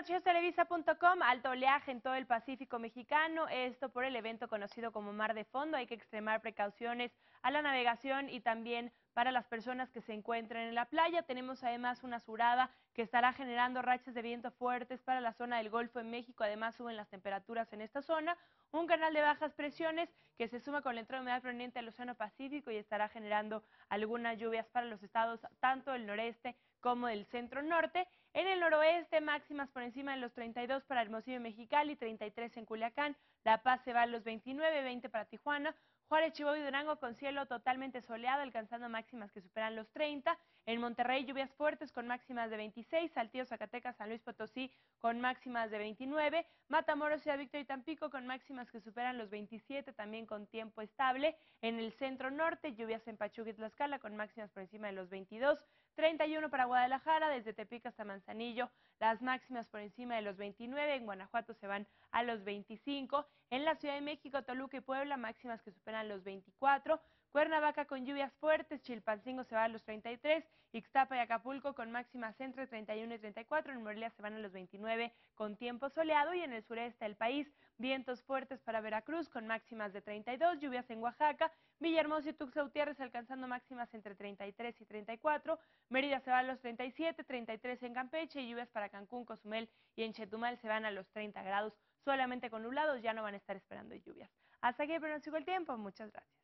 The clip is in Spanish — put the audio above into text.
noticiastelevisa.com, alto oleaje en todo el Pacífico mexicano, esto por el evento conocido como Mar de Fondo. Hay que extremar precauciones a la navegación y también para las personas que se encuentren en la playa. Tenemos además una surada que estará generando rachas de viento fuertes para la zona del Golfo en México. Además suben las temperaturas en esta zona. Un canal de bajas presiones que se suma con la entrada de humedad proveniente del Océano Pacífico y estará generando algunas lluvias para los estados tanto del noreste como del centro norte. En el noroeste, máximas por encima de los 32 para Hermosillo y Mexicali, 33 en Culiacán, La Paz se va a los 29, 20 para Tijuana, Juárez, Chihuahua y Durango con cielo totalmente soleado, alcanzando máximas que superan los 30. En Monterrey, lluvias fuertes con máximas de 26. Saltillo, Zacatecas, San Luis Potosí con máximas de 29. Matamoros, Ciudad Victoria y Tampico con máximas que superan los 27, también con tiempo estable. En el centro norte, lluvias en Pachuca y Tlaxcala con máximas por encima de los 22. 31 para Guadalajara, desde Tepic hasta Manzanillo, las máximas por encima de los 29. En Guanajuato se van a los 25. En la Ciudad de México, Toluca y Puebla, máximas que superan los 24. Cuernavaca con lluvias fuertes, Chilpancingo se va a los 33, Ixtapa y Acapulco con máximas entre 31 y 34, en Morelia se van a los 29 con tiempo soleado y en el sureste del país vientos fuertes para Veracruz con máximas de 32, lluvias en Oaxaca, Villahermosa y Tuxtla alcanzando máximas entre 33 y 34, Mérida se va a los 37, 33 en Campeche y lluvias para Cancún, Cozumel y en Chetumal se van a los 30 grados, solamente con nublados ya no van a estar esperando lluvias. Hasta aquí el pronóstico del tiempo, muchas gracias.